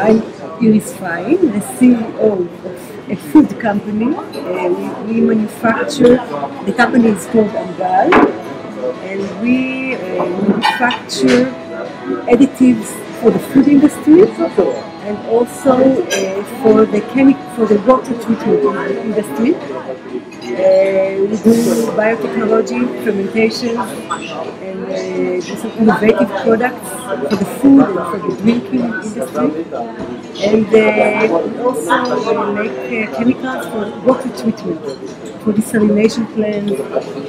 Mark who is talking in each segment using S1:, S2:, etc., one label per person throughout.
S1: I'm Iris Feine, the CEO of a food company. Uh, we, we, manufacture, the company is called Amgal, and we uh, manufacture additives for the food industry and also uh, for the for the water treatment industry. Uh, we do biotechnology, fermentation, and uh, some innovative products for the food and for the drinking industry. And uh, we also uh, make uh, chemicals for water treatment, for desalination plants,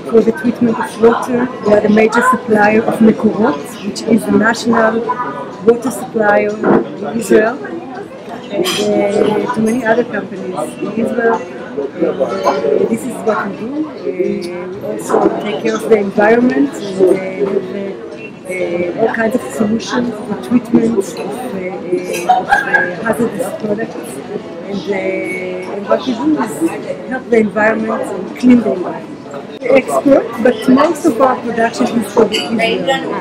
S1: for the treatment of water. We are the major supplier of Mekorot, which is the national water supplier in Israel, and uh, to many other companies in Israel. Uh, this is what we do. Uh, we also take care of the environment and have uh, all kinds of solutions for treatment of, of hazardous products. And, and what we do is help the environment and clean the environment export, but most of our production is for the Israel.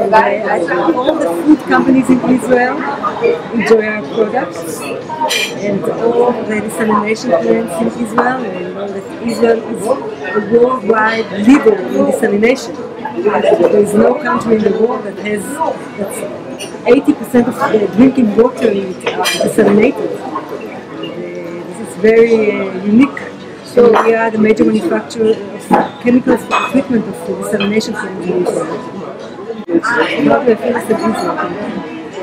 S1: And all the food companies in Israel enjoy our products, and all the desalination plants in Israel, and know that Israel is a worldwide leader in desalination. There is no country in the world that has that's 80% of the drinking water in it desalinated very uh, unique. So we are the major manufacturer of chemicals for the treatment of the desalination plants in Israel.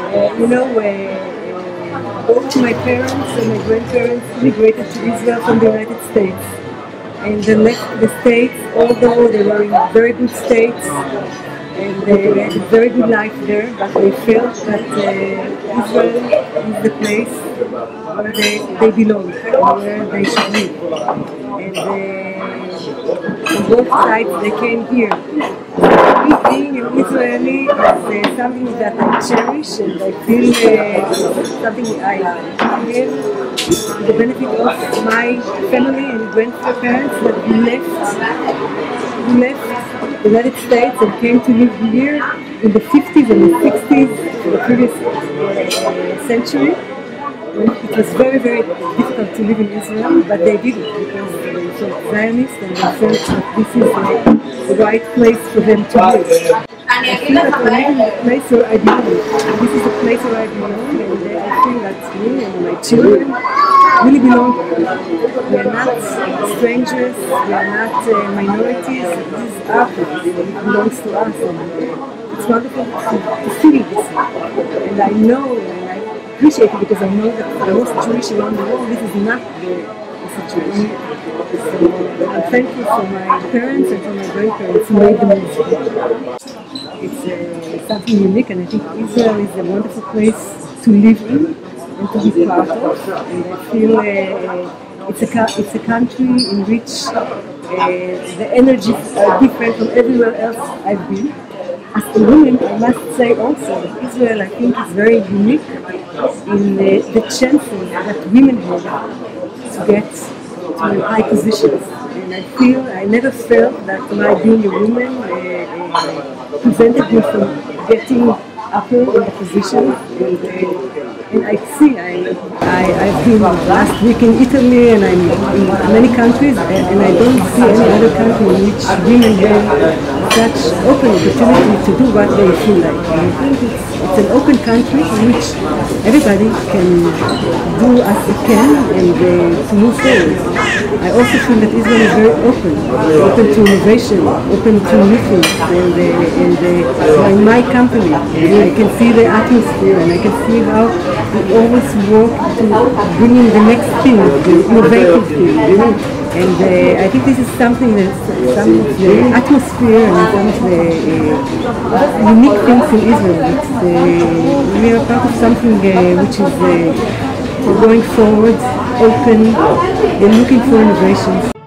S1: Uh, you know, uh, both my parents and my grandparents immigrated to Israel from the United States. And they left the States, although they were in very good states, and they had a very good life there, but they felt that uh, Israel is the place where they, they belong, where they should live. And uh, on both sides they came here. Me being an Israeli is uh, something that I cherish and I feel uh, something I have the benefit of my family and grandparents that left, left the United States and came to live here in the 50s and the 60s of the previous uh, century. It was very, very difficult to live in Israel, but they did it because they were Zionists and they felt that this is the, the right place for them to live. I feel that I'm living the place where I belong. This is the place where I belong, and I feel that me and my children really belong. We are not strangers, we are not uh, minorities. This is our place, it belongs to us. And it's wonderful to, to feel this. And I know, appreciate it because I know that for most Jewish around the world, this is not the, situation. So I'm thankful for my parents and for my grandparents who made the move. It's uh, something unique, and I think Israel is a wonderful place to live in and to be part of. And I feel uh, it's, a, it's a country in which uh, the energies are different from everywhere else I've been. As a woman, I must say also that Israel, I think, is very unique in the chances that women have to get to high positions. And I feel, I never felt that my being a woman uh, uh, prevented me from getting up in the position. And, uh, and I see, I, I, I've been last week in Italy and I'm in many countries and, and I don't see any other country in which women have such open opportunity to do what they feel like. And I think it's, it's an open country in which everybody can do as they can and uh, to move forward. I also feel that Israel is very open, open to innovation, open to new things. And, uh, and uh, in my company, I can see the atmosphere and I can see how we always work to bring in the next thing, the innovative thing. And uh, I think this is something that some of the atmosphere and some of the uh, unique things in Israel. It's, uh, we are part of something uh, which is uh, going forward, open, and looking for innovations.